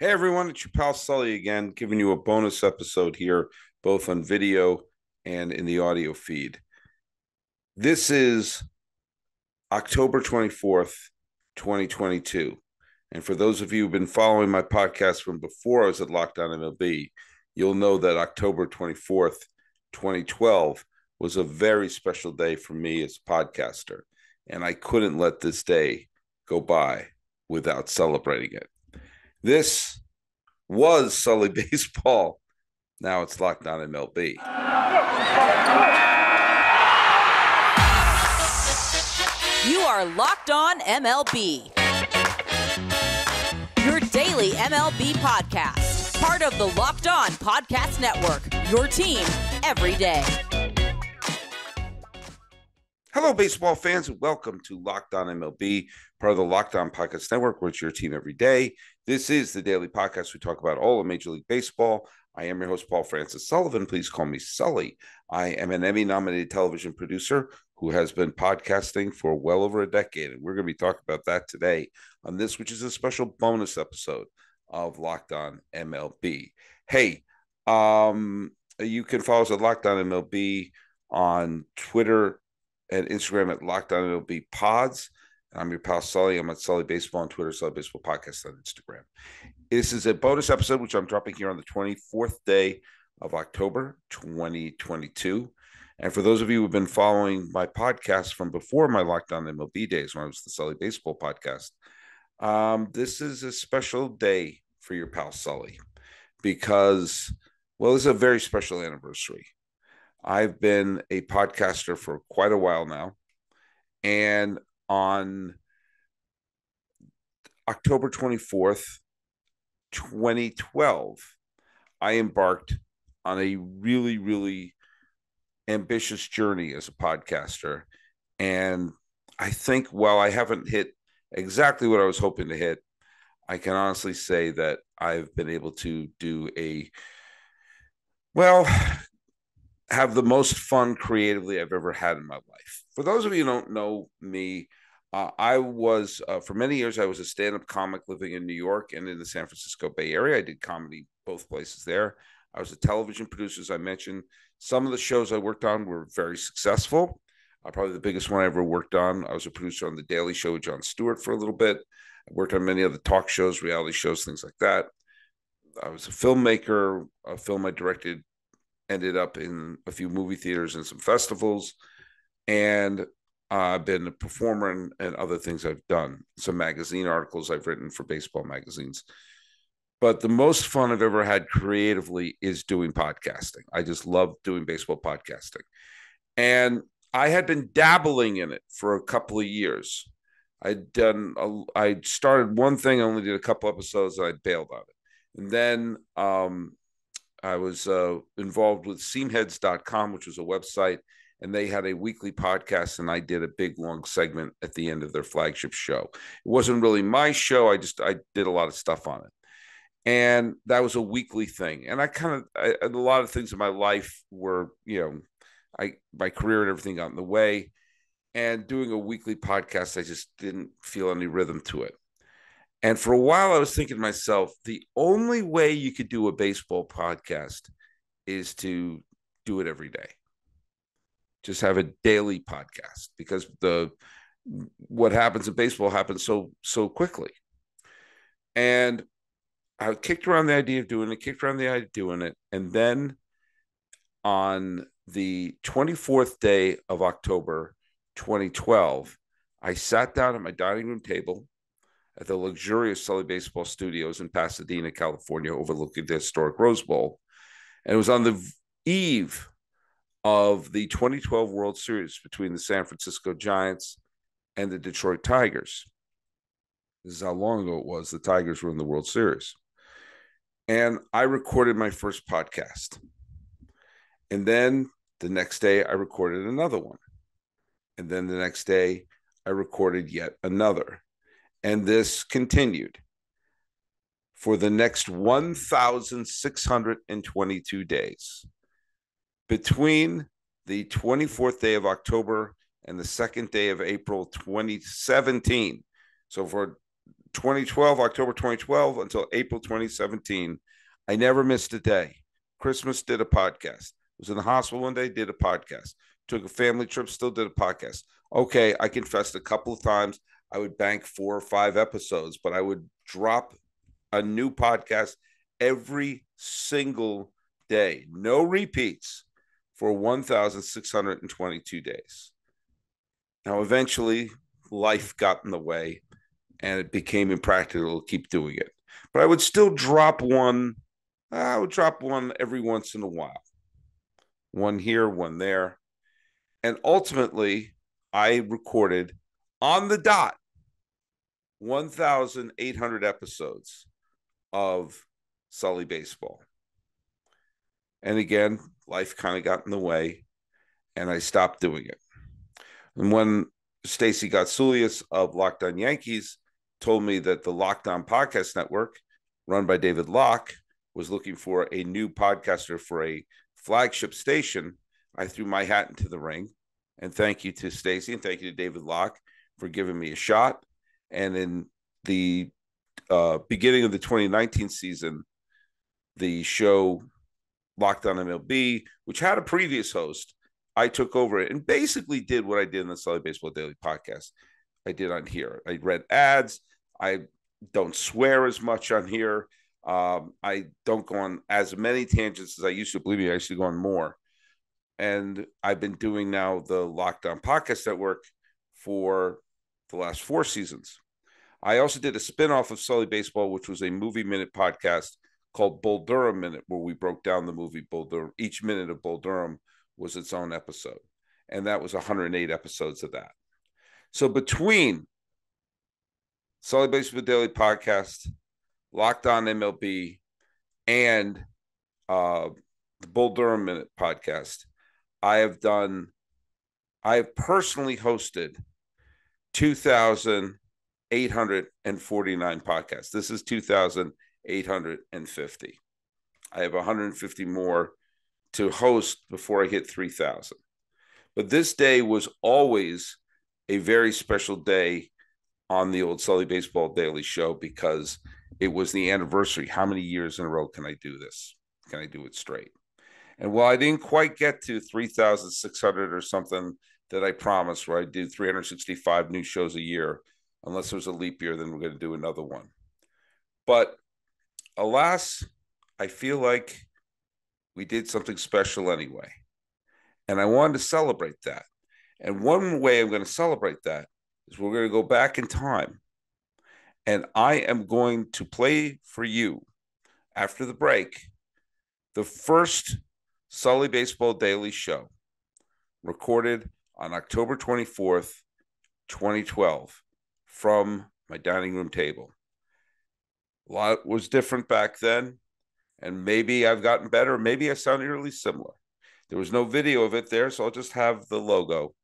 Hey everyone, it's your pal Sully again, giving you a bonus episode here, both on video and in the audio feed. This is October 24th, 2022. And for those of you who've been following my podcast from before I was at Locked On MLB, you'll know that October 24th, 2012 was a very special day for me as a podcaster. And I couldn't let this day go by without celebrating it. This was Sully Baseball. Now it's Locked On MLB. You are Locked On MLB. Your daily MLB podcast. Part of the Locked On Podcast Network. Your team every day. Hello, baseball fans, and welcome to Locked On MLB, part of the Locked On Podcast Network, where it's your team every day. This is the daily podcast. We talk about all of Major League Baseball. I am your host, Paul Francis Sullivan. Please call me Sully. I am an Emmy nominated television producer who has been podcasting for well over a decade. And we're going to be talking about that today on this, which is a special bonus episode of Locked On MLB. Hey, um, you can follow us at Locked On MLB on Twitter and Instagram at Locked On MLB Pods. I'm your pal Sully. I'm at Sully Baseball on Twitter, Sully Baseball Podcast on Instagram. This is a bonus episode, which I'm dropping here on the 24th day of October 2022. And for those of you who've been following my podcast from before my Locked On MLB days, when I was the Sully Baseball Podcast, um, this is a special day for your pal Sully because, well, it's a very special anniversary. I've been a podcaster for quite a while now. And on October 24th, 2012, I embarked on a really, really ambitious journey as a podcaster. And I think while I haven't hit exactly what I was hoping to hit, I can honestly say that I've been able to do a well, have the most fun creatively I've ever had in my life. For those of you who don't know me, uh, I was uh, for many years I was a stand-up comic living in New York and in the San Francisco Bay Area. I did comedy both places there. I was a television producer, as I mentioned. Some of the shows I worked on were very successful. Uh, probably the biggest one I ever worked on. I was a producer on The Daily Show with Jon Stewart for a little bit. I worked on many other talk shows, reality shows, things like that. I was a filmmaker. A film I directed ended up in a few movie theaters and some festivals. And uh, I've been a performer and, and other things I've done. Some magazine articles I've written for baseball magazines. But the most fun I've ever had creatively is doing podcasting. I just love doing baseball podcasting. And I had been dabbling in it for a couple of years. I'd done, a, I started one thing, I only did a couple episodes, and I bailed on it. And then um, I was uh, involved with seamheads.com, which was a website, and they had a weekly podcast, and I did a big long segment at the end of their flagship show. It wasn't really my show. I just I did a lot of stuff on it, and that was a weekly thing. And I kind of a lot of things in my life were you know, I my career and everything got in the way, and doing a weekly podcast, I just didn't feel any rhythm to it. And for a while, I was thinking to myself, the only way you could do a baseball podcast is to do it every day. Just have a daily podcast because the what happens in baseball happens so so quickly. And I kicked around the idea of doing it, kicked around the idea of doing it, and then on the 24th day of October 2012, I sat down at my dining room table at the luxurious Sully Baseball Studios in Pasadena, California, overlooking the historic Rose Bowl. And it was on the eve of the 2012 World Series between the San Francisco Giants and the Detroit Tigers. This is how long ago it was. The Tigers were in the World Series. And I recorded my first podcast. And then the next day, I recorded another one. And then the next day, I recorded yet another. And this continued for the next 1,622 days. Between the 24th day of October and the second day of April 2017. So for 2012, October 2012 until April 2017, I never missed a day. Christmas did a podcast. Was in the hospital one day, did a podcast. Took a family trip, still did a podcast. Okay, I confessed a couple of times I would bank four or five episodes, but I would drop a new podcast every single day, no repeats for 1,622 days. Now, eventually, life got in the way and it became impractical to keep doing it. But I would still drop one. Uh, I would drop one every once in a while. One here, one there. And ultimately, I recorded on the dot 1,800 episodes of Sully Baseball. And again, life kind of got in the way and I stopped doing it. And when Stacey Gotsulias of Locked On Yankees told me that the Locked On Podcast Network, run by David Locke, was looking for a new podcaster for a flagship station, I threw my hat into the ring. And thank you to Stacey and thank you to David Locke for giving me a shot. And in the uh, beginning of the 2019 season, the show Locked On MLB, which had a previous host, I took over it and basically did what I did in the Sully Baseball Daily podcast. I did on here. I read ads. I don't swear as much on here. Um, I don't go on as many tangents as I used to. Believe me, I used to go on more. And I've been doing now the Locked On Podcast Network for the last four seasons. I also did a spinoff of Sully Baseball, which was a movie minute podcast called Bull Durham Minute, where we broke down the movie Bull Durham. Each minute of Bull Durham was its own episode. And that was 108 episodes of that. So between Sully Baseball Daily Podcast, Locked On MLB, and uh, the Bull Durham Minute podcast, I have done, I have personally hosted 2,000 849 podcasts. This is 2,850. I have 150 more to host before I hit 3,000. But this day was always a very special day on the old Sully Baseball Daily Show because it was the anniversary. How many years in a row can I do this? Can I do it straight? And while I didn't quite get to 3,600 or something that I promised, where I do 365 new shows a year, unless there's a leap year, then we're going to do another one. But alas, I feel like we did something special anyway. And I wanted to celebrate that. And one way I'm going to celebrate that is we're going to go back in time. And I am going to play for you after the break the first Sully Baseball Daily Show recorded on October 24th, 2012 from my dining room table. A lot was different back then, and maybe I've gotten better. Maybe I sound eerily similar. There was no video of it there, so I'll just have the logo.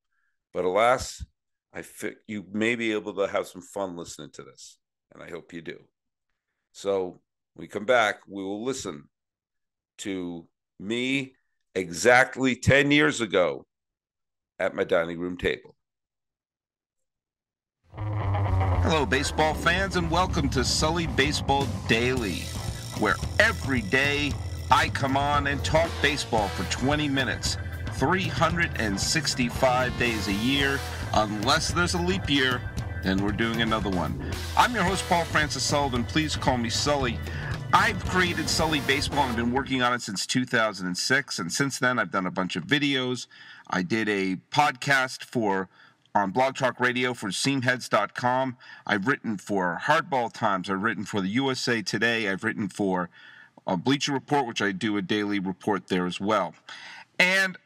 But alas, I think you may be able to have some fun listening to this, and I hope you do. So we come back, we will listen to me exactly 10 years ago at my dining room table. Hello, baseball fans, and welcome to Sully Baseball Daily, where every day I come on and talk baseball for 20 minutes, 365 days a year, unless there's a leap year, then we're doing another one. I'm your host, Paul Francis Sullivan. Please call me Sully. I've created Sully Baseball and I've been working on it since 2006. And since then, I've done a bunch of videos. I did a podcast for on Blog Talk Radio for seamheads.com. I've written for Hardball Times. I've written for the USA Today. I've written for a Bleacher Report, which I do a daily report there as well. And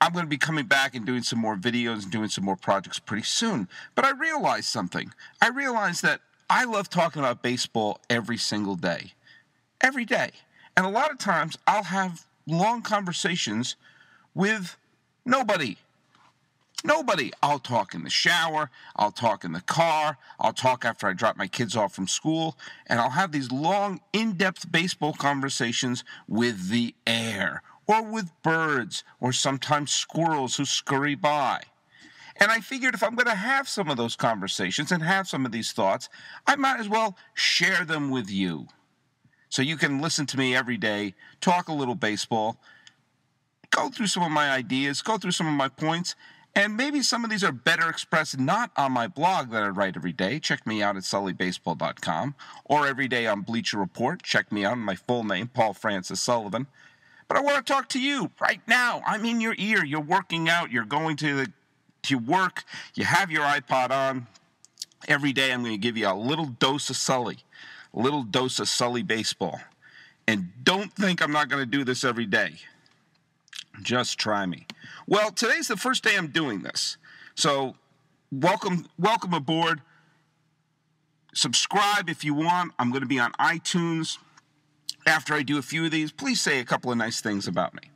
I'm going to be coming back and doing some more videos and doing some more projects pretty soon. But I realized something. I realized that I love talking about baseball every single day. Every day. And a lot of times I'll have long conversations with nobody Nobody. I'll talk in the shower. I'll talk in the car. I'll talk after I drop my kids off from school. And I'll have these long, in depth baseball conversations with the air or with birds or sometimes squirrels who scurry by. And I figured if I'm going to have some of those conversations and have some of these thoughts, I might as well share them with you. So you can listen to me every day, talk a little baseball, go through some of my ideas, go through some of my points, and maybe some of these are better expressed not on my blog that I write every day. Check me out at sullybaseball.com or every day on Bleacher Report. Check me out on my full name, Paul Francis Sullivan. But I want to talk to you right now. I'm in your ear. You're working out. You're going to the, to work. You have your iPod on. Every day, I'm going to give you a little dose of Sully, a little dose of Sully baseball. And don't think I'm not going to do this every day. Just try me. Well, today's the first day I'm doing this. So, welcome welcome aboard. Subscribe if you want. I'm going to be on iTunes. After I do a few of these, please say a couple of nice things about me.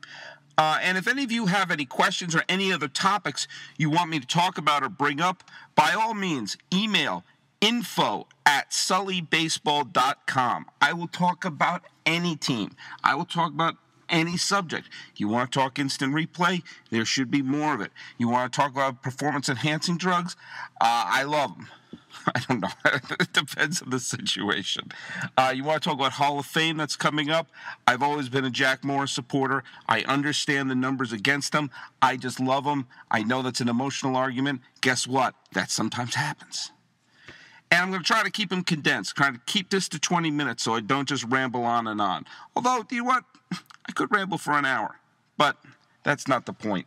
Uh, and if any of you have any questions or any other topics you want me to talk about or bring up, by all means, email info at sullybaseball.com. I will talk about any team. I will talk about any subject. You want to talk instant replay? There should be more of it. You want to talk about performance enhancing drugs? Uh, I love them. I don't know. it depends on the situation. Uh, you want to talk about Hall of Fame that's coming up? I've always been a Jack Morris supporter. I understand the numbers against him. I just love him. I know that's an emotional argument. Guess what? That sometimes happens. And I'm going to try to keep them condensed, trying to keep this to 20 minutes so I don't just ramble on and on. Although, do you know what? I could ramble for an hour, but that's not the point.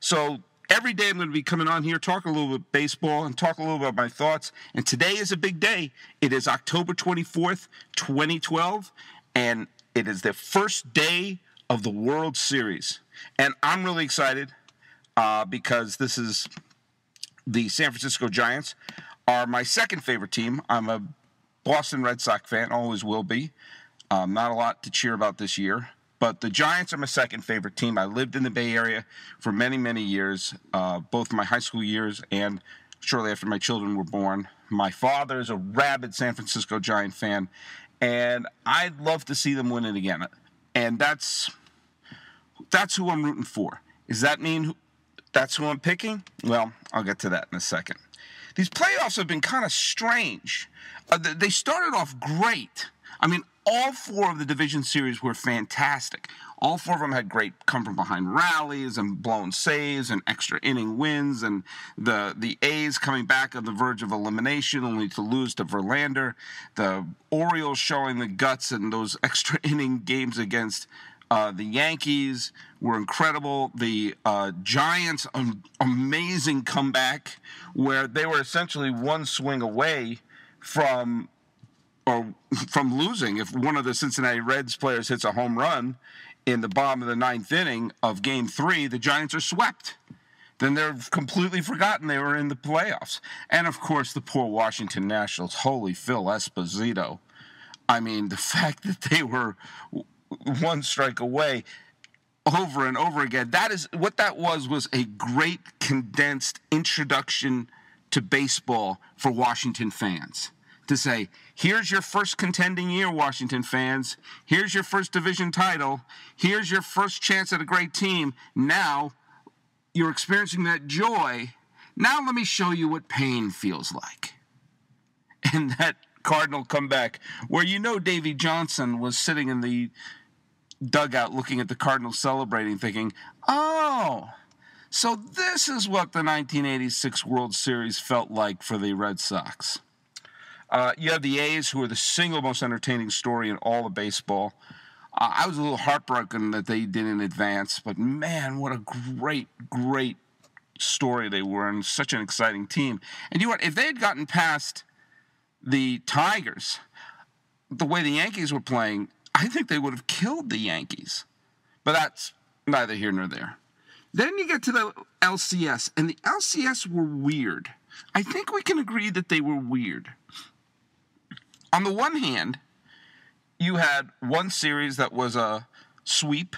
So every day I'm going to be coming on here, talk a little bit baseball and talk a little about my thoughts. And today is a big day. It is October 24th, 2012, and it is the first day of the World Series. And I'm really excited uh, because this is the San Francisco Giants are my second favorite team. I'm a Boston Red Sox fan, always will be. Um, not a lot to cheer about this year. But the Giants are my second favorite team. I lived in the Bay Area for many, many years, uh, both my high school years and shortly after my children were born. My father is a rabid San Francisco Giant fan, and I'd love to see them win it again. And that's that's who I'm rooting for. Does that mean that's who I'm picking? Well, I'll get to that in a second. These playoffs have been kind of strange. Uh, they started off great. I mean, all four of the division series were fantastic. All four of them had great come from behind rallies and blown saves and extra inning wins, and the the A's coming back on the verge of elimination only to lose to Verlander. The Orioles showing the guts in those extra inning games against uh, the Yankees were incredible. The uh, Giants, um, amazing comeback where they were essentially one swing away from or from losing if one of the Cincinnati Reds players hits a home run in the bottom of the ninth inning of game three, the Giants are swept. Then they're completely forgotten they were in the playoffs. And of course, the poor Washington Nationals. Holy Phil Esposito. I mean, the fact that they were one strike away over and over again. That is what that was was a great condensed introduction to baseball for Washington fans to say, here's your first contending year, Washington fans. Here's your first division title. Here's your first chance at a great team. Now you're experiencing that joy. Now let me show you what pain feels like. And that Cardinal comeback, where you know Davey Johnson was sitting in the dugout looking at the Cardinals celebrating, thinking, oh, so this is what the 1986 World Series felt like for the Red Sox. Uh, you have the A's, who are the single most entertaining story in all of baseball. Uh, I was a little heartbroken that they didn't advance, but man, what a great, great story they were, and such an exciting team. And you know what? If they had gotten past the Tigers, the way the Yankees were playing, I think they would have killed the Yankees. But that's neither here nor there. Then you get to the LCS, and the LCS were weird. I think we can agree that they were weird on the one hand, you had one series that was a sweep,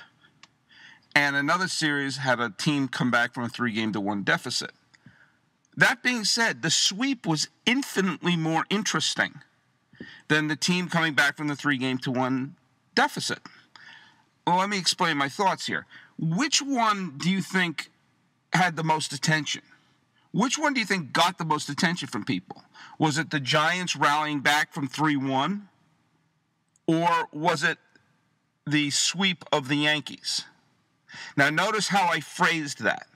and another series had a team come back from a three game to one deficit. That being said, the sweep was infinitely more interesting than the team coming back from the three game to one deficit. Well, let me explain my thoughts here. Which one do you think had the most attention? Which one do you think got the most attention from people? Was it the Giants rallying back from 3 1? Or was it the sweep of the Yankees? Now, notice how I phrased that.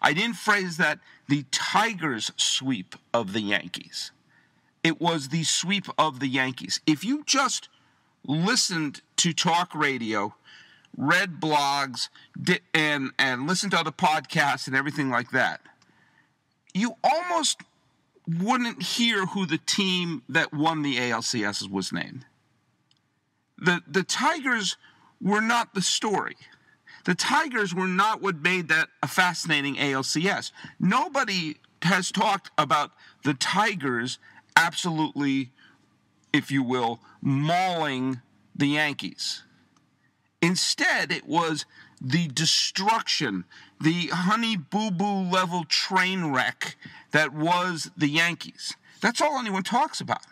I didn't phrase that the Tigers sweep of the Yankees. It was the sweep of the Yankees. If you just listened to talk radio, read blogs, and, and listened to other podcasts and everything like that, you almost wouldn't hear who the team that won the ALCS was named. The, the Tigers were not the story. The Tigers were not what made that a fascinating ALCS. Nobody has talked about the Tigers absolutely, if you will, mauling the Yankees. Instead, it was the destruction, the honey boo boo level train wreck that was the Yankees. That's all anyone talks about.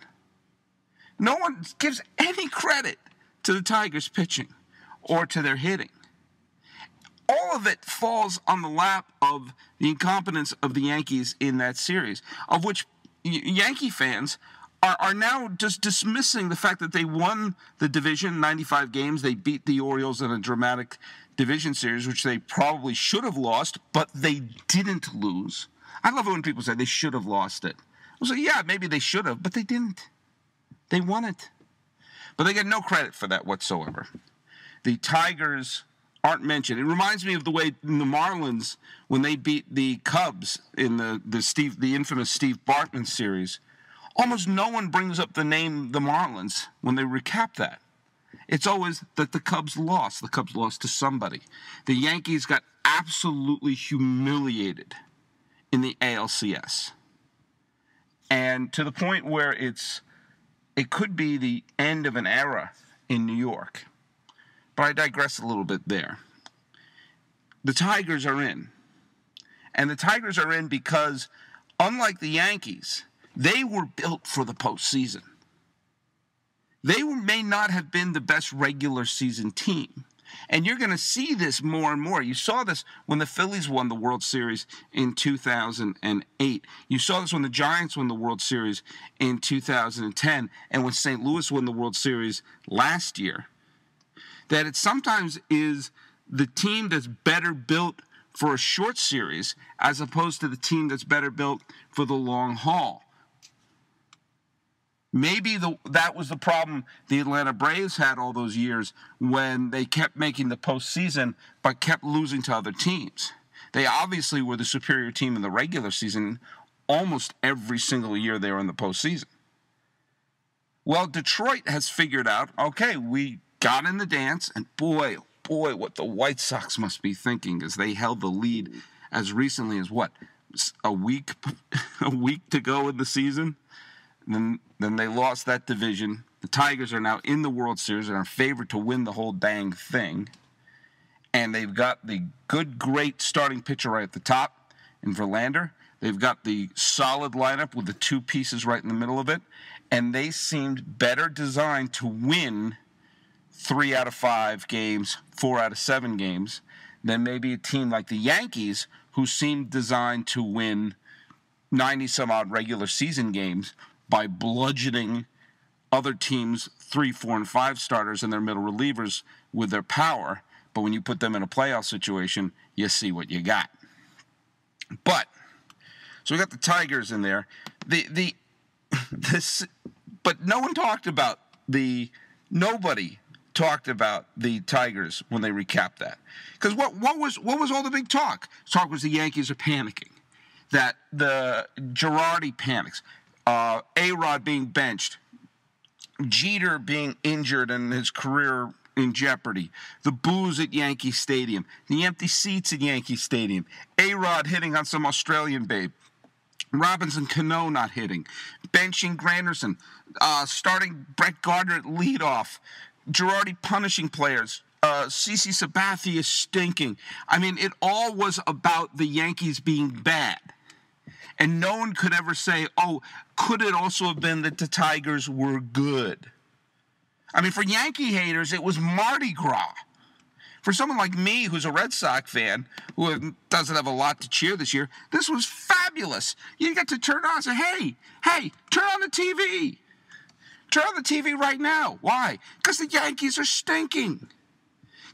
No one gives any credit to the Tigers' pitching or to their hitting all of it falls on the lap of the incompetence of the Yankees in that series, of which Yankee fans are, are now just dismissing the fact that they won the division 95 games. They beat the Orioles in a dramatic division series, which they probably should have lost, but they didn't lose. I love it when people say they should have lost it. I say, yeah, maybe they should have, but they didn't. They won it. But they get no credit for that whatsoever. The Tigers aren't mentioned. It reminds me of the way the Marlins when they beat the Cubs in the the Steve the infamous Steve Bartman series. Almost no one brings up the name the Marlins when they recap that. It's always that the Cubs lost. The Cubs lost to somebody. The Yankees got absolutely humiliated in the ALCS. And to the point where it's it could be the end of an era in New York. But I digress a little bit there. The Tigers are in. And the Tigers are in because, unlike the Yankees, they were built for the postseason. They may not have been the best regular season team. And you're going to see this more and more. You saw this when the Phillies won the World Series in 2008. You saw this when the Giants won the World Series in 2010 and when St. Louis won the World Series last year that it sometimes is the team that's better built for a short series as opposed to the team that's better built for the long haul. Maybe the, that was the problem the Atlanta Braves had all those years when they kept making the postseason but kept losing to other teams. They obviously were the superior team in the regular season almost every single year they were in the postseason. Well, Detroit has figured out okay, we got in the dance, and boy, oh boy, what the White Sox must be thinking as they held the lead as recently as what a week, a week to go in the season. Then, then they lost that division. The Tigers are now in the World Series and are favored to win the whole dang thing. And they've got the good, great starting pitcher right at the top in Verlander. They've got the solid lineup with the two pieces right in the middle of it. And they seemed better designed to win three out of five games, four out of seven games, than maybe a team like the Yankees, who seemed designed to win 90 some odd regular season games by bludgeoning other teams' three, four, and five starters and their middle relievers with their power. But when you put them in a playoff situation, you see what you got. But so we got the Tigers in there. The the this, but no one talked about the nobody talked about the Tigers when they recapped that. Because what, what was what was all the big talk? Talk was the Yankees are panicking, that the Girardi panics, uh, A Rod being benched, Jeter being injured and his career in jeopardy, the boos at Yankee Stadium, the empty seats at Yankee Stadium, A Rod hitting on some Australian babe. Robinson Cano not hitting, benching Granderson, uh, starting Brett Gardner at leadoff, Girardi punishing players. Uh, CC Sabathia stinking. I mean, it all was about the Yankees being bad. And no one could ever say, oh, could it also have been that the Tigers were good? I mean, for Yankee haters, it was Mardi Gras. For someone like me, who's a Red Sox fan, who doesn't have a lot to cheer this year, this was fabulous. You get to turn on and say, hey, hey, turn on the TV. Turn on the TV right now. Why? Because the Yankees are stinking.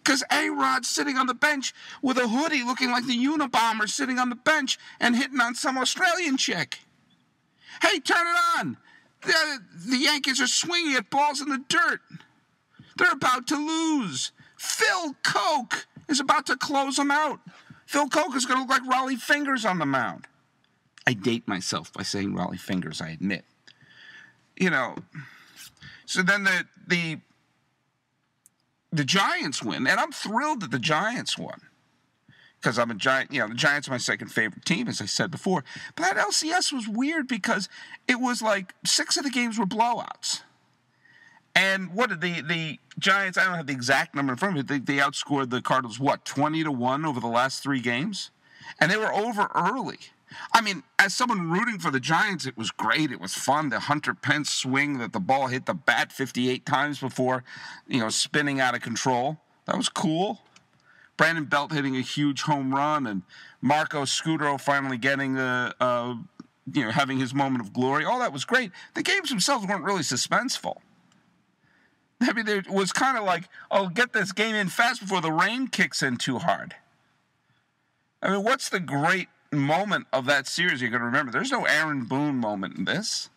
Because A Rod's sitting on the bench with a hoodie looking like the Unabomber sitting on the bench and hitting on some Australian chick. Hey, turn it on. The, the Yankees are swinging at balls in the dirt. They're about to lose. Phil Coke is about to close them out. Phil Coke is going to look like Rollie Fingers on the mound. I date myself by saying Rollie Fingers, I admit. You know, so then the the the Giants win, and I'm thrilled that the Giants won because I'm a giant. You know, the Giants are my second favorite team, as I said before. But that LCS was weird because it was like six of the games were blowouts. And what did the the Giants? I don't have the exact number in front of me. They, they outscored the Cardinals what twenty to one over the last three games, and they were over early. I mean, as someone rooting for the Giants, it was great. It was fun. The Hunter Pence swing that the ball hit the bat 58 times before, you know, spinning out of control. That was cool. Brandon Belt hitting a huge home run, and Marco Scutaro finally getting the, a, you know, having his moment of glory. All that was great. The games themselves weren't really suspenseful. I mean, it was kind of like, oh, get this game in fast before the rain kicks in too hard. I mean, what's the great moment of that series you're going to remember? There's no Aaron Boone moment in this.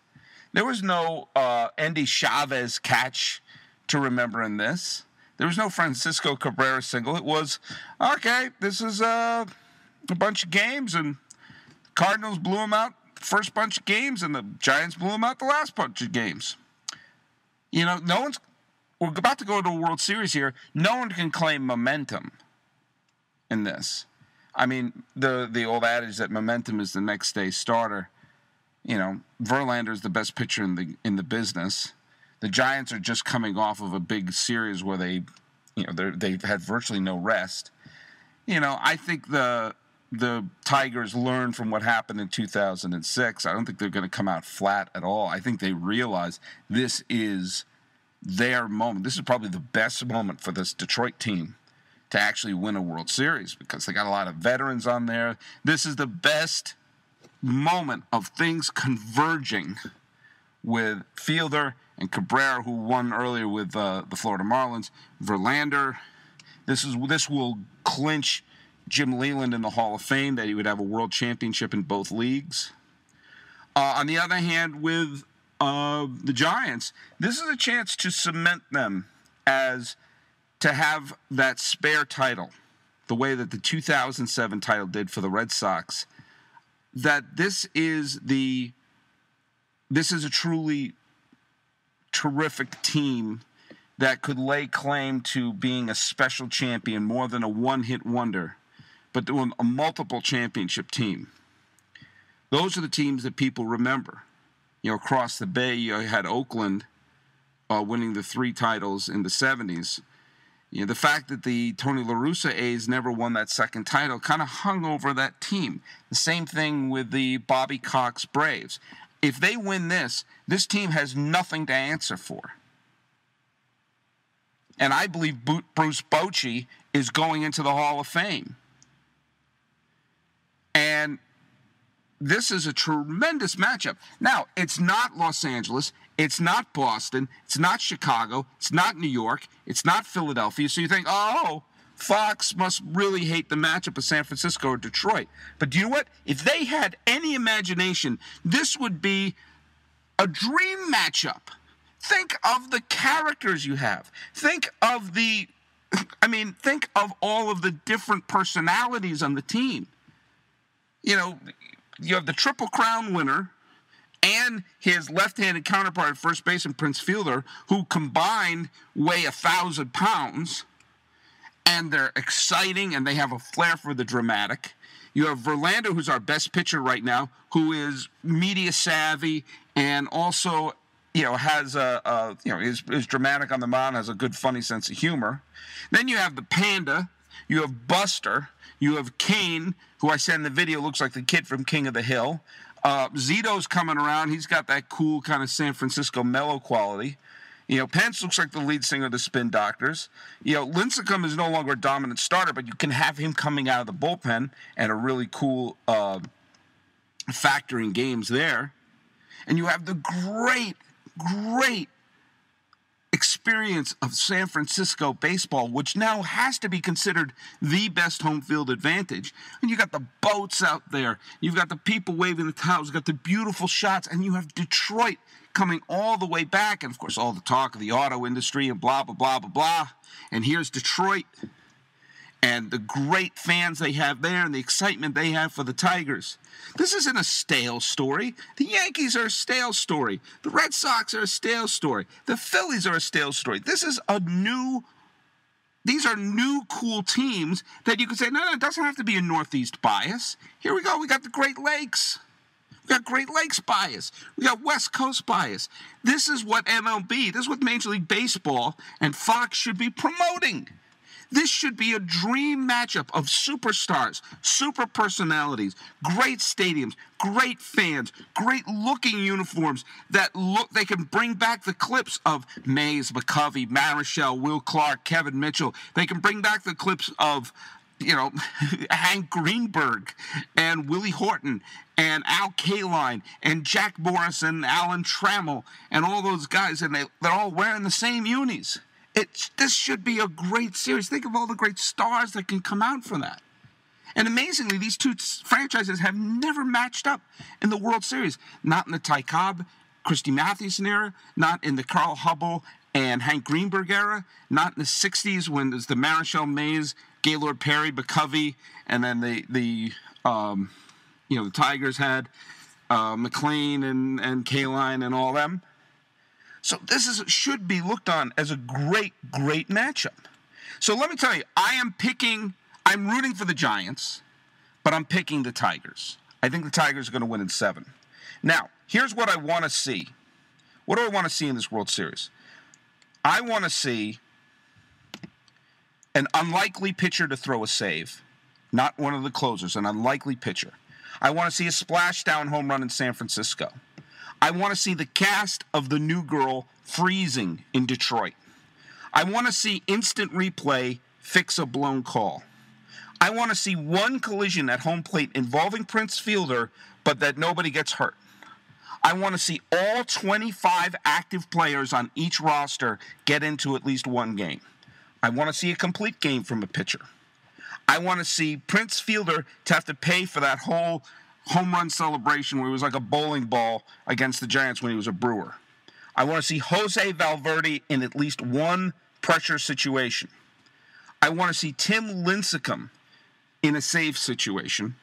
There was no uh, Endy Chavez catch to remember in this. There was no Francisco Cabrera single. It was okay. This is uh, a bunch of games, and Cardinals blew them out first bunch of games, and the Giants blew them out the last bunch of games. You know, no one's. We're about to go to a World Series here. No one can claim momentum in this. I mean, the the old adage that momentum is the next day starter. You know, Verlander is the best pitcher in the in the business the Giants are just coming off of a big series where they, you know, they've had virtually no rest. You know, I think the the Tigers learned from what happened in 2006. I don't think they're going to come out flat at all. I think they realize this is their moment. This is probably the best moment for this Detroit team to actually win a World Series because they got a lot of veterans on there. This is the best moment of things converging with Fielder and Cabrera, who won earlier with uh, the Florida Marlins. Verlander. This is this will clinch Jim Leyland in the Hall of Fame that he would have a world championship in both leagues. Uh, on the other hand, with uh, the Giants, this is a chance to cement them as to have that spare title, the way that the 2007 title did for the Red Sox. That this is the this is a truly terrific team that could lay claim to being a special champion more than a one hit wonder, but a multiple championship team. Those are the teams that people remember. You know, across the bay, you had Oakland uh, winning the three titles in the 70s. You know, the fact that the Tony La Russa A's never won that second title kind of hung over that team. The same thing with the Bobby Cox Braves. If they win this, this team has nothing to answer for. And I believe Bruce Bochy is going into the Hall of Fame. And this is a tremendous matchup. Now, it's not Los Angeles, it's not Boston, it's not Chicago, it's not New York, it's not Philadelphia. So you think, oh, Fox must really hate the matchup of San Francisco or Detroit. But do you know what? If they had any imagination, this would be a dream matchup. Think of the characters you have. Think of the, I mean, think of all of the different personalities on the team. You know, you have the Triple Crown winner and his left-handed counterpart at first base and Prince Fielder, who combined weigh a thousand pounds and they're exciting and they have a flair for the dramatic. You have Verlander, who's our best pitcher right now, who is media savvy and also, you know, has a, a you know is, is dramatic on the mound, has a good funny sense of humor. Then you have the Panda, you have Buster, you have Cain, who I said in the video looks like the kid from King of the Hill. Uh, Zito's coming around. He's got that cool kind of San Francisco mellow quality. You know, Pence looks like the lead singer of the Spin Doctors. You know, Lincecum is no longer a dominant starter, but you can have him coming out of the bullpen and a really cool uh, factor in games there. And you have the great, great experience of San Francisco baseball, which now has to be considered the best home field advantage. And you got the boats out there, you've got the people waving the towels, you've got the beautiful shots, and you have Detroit coming all the way back. And of course, all the talk of the auto industry and blah, blah, blah, blah, blah. And here's Detroit and the great fans they have there and the excitement they have for the Tigers. This isn't a stale story. The Yankees are a stale story. The Red Sox are a stale story. The Phillies are a stale story. This is a new these are new cool teams that you could say, no, no, it doesn't have to be a Northeast bias. Here we go. We got the Great Lakes. We got Great Lakes bias. We got West Coast bias. This is what MLB, this is what Major League Baseball and Fox should be promoting. This should be a dream matchup of superstars, super personalities, great stadiums, great fans, great looking uniforms that look they can bring back the clips of Mays, McCovey, Marichal, Will Clark, Kevin Mitchell. They can bring back the clips of you know, Hank Greenberg and Willie Horton and Al Kaline and Jack Morris and Alan Trammell and all those guys, and they, they're all wearing the same unis. This should be a great series. Think of all the great stars that can come out from that. And amazingly, these two franchises have never matched up in the World Series. Not in the Ty Cobb, Christy Mathewson era, not in the Carl Hubbell and Hank Greenberg era, not in the 60s when there's the Marichal Mays, Gaylord Perry, McCovey, and then the, the um, you know, the Tigers had uh, McLain and, and Kaline and all them. So this is should be looked on as a great, great matchup. So let me tell you, I am picking. I'm rooting for the Giants, but I'm picking the Tigers. I think the Tigers are going to win in seven. Now, here's what I want to see. What do I want to see in this World Series? I want to see an unlikely pitcher to throw a save, not one of the closers, an unlikely pitcher. I want to see a splashdown home run in San Francisco. I want to see the cast of the new girl freezing in Detroit. I want to see instant replay fix a blown call. I want to see one collision at home plate involving Prince Fielder, but that nobody gets hurt. I want to see all 25 active players on each roster get into at least one game. I want to see a complete game from a pitcher. I want to see Prince Fielder to have to pay for that whole home run celebration where he was like a bowling ball against the Giants when he was a Brewer. I want to see Jose Valverde in at least one pressure situation. I want to see Tim Lincecum in a save situation.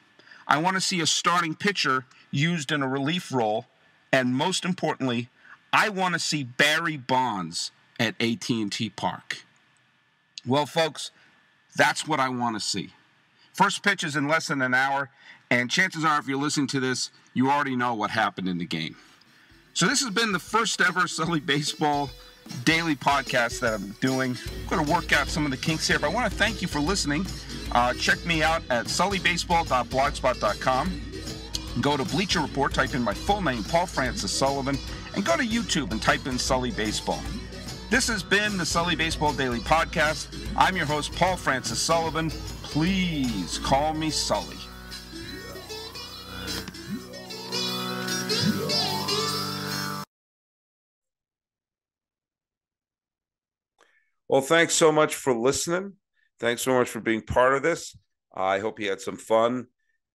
I want to see a starting pitcher used in a relief role, and most importantly, I want to see Barry Bonds at AT&T Park. Well, folks, that's what I want to see. First pitch is in less than an hour, and chances are, if you're listening to this, you already know what happened in the game. So, this has been the first ever Sully Baseball daily podcast that I'm doing. I'm going to work out some of the kinks here, but I want to thank you for listening. Uh, check me out at sullybaseball.blogspot.com. Go to Bleacher Report, type in my full name, Paul Francis Sullivan, and go to YouTube and type in Sully Baseball. This has been the Sully Baseball Daily Podcast. I'm your host, Paul Francis Sullivan. Please call me Sully. Well, thanks so much for listening. Thanks so much for being part of this. I hope you had some fun.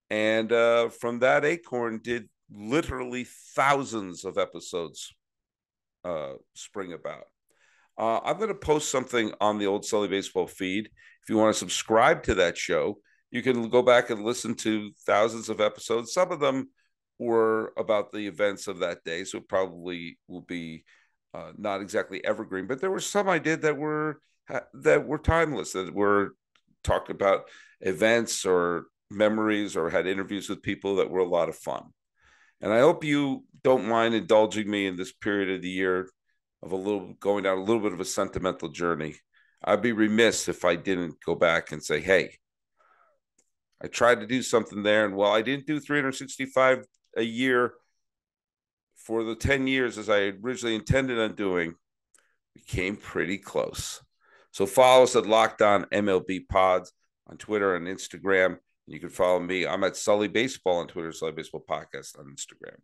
And uh, from that, Acorn did literally thousands of episodes uh, spring about. Uh, I'm going to post something on the old Sully Baseball feed. If you want to subscribe to that show, you can go back and listen to thousands of episodes. Some of them were about the events of that day, so probably will be uh, not exactly evergreen, but there were some I did that were that were timeless, that were talked about events or memories or had interviews with people that were a lot of fun. And I hope you don't mind indulging me in this period of the year of a little going down a little bit of a sentimental journey. I'd be remiss if I didn't go back and say, hey, I tried to do something there. And while I didn't do 365 a year for the 10 years as I originally intended on doing, We came pretty close. So follow us at Locked On MLB Pods on Twitter and Instagram. You can follow me. I'm at Sully Baseball on Twitter, Sully Baseball Podcast on Instagram.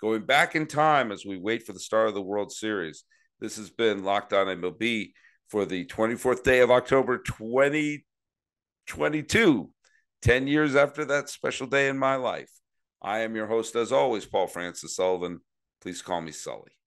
Going back in time as we wait for the start of the World Series, this has been Locked On MLB for the 24th day of October 2022, 10 years after that special day in my life. I am your host, as always, Paul Francis Sullivan. Please call me Sully.